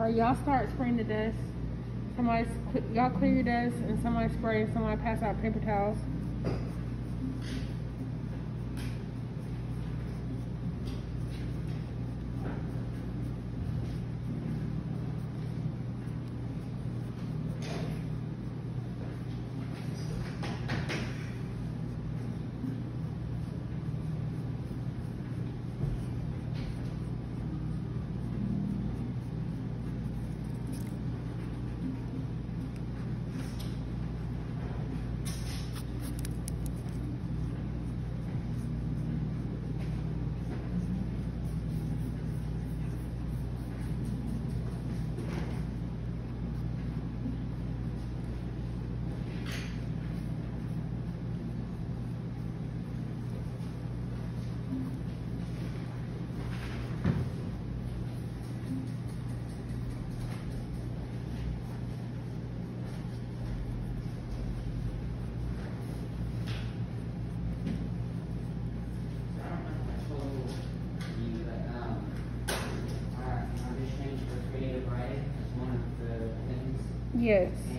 All right, y'all start spraying the dust. Somebody, y'all clear your dust, and somebody spray, and somebody pass out paper towels. Yes.